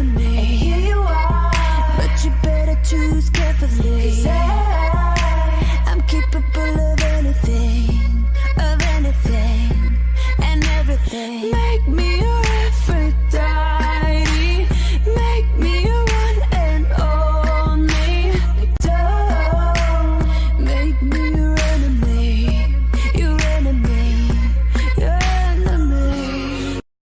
to me. And here you are, but you better choose carefully. Cause I, I'm capable of anything, of anything, and everything. Make me.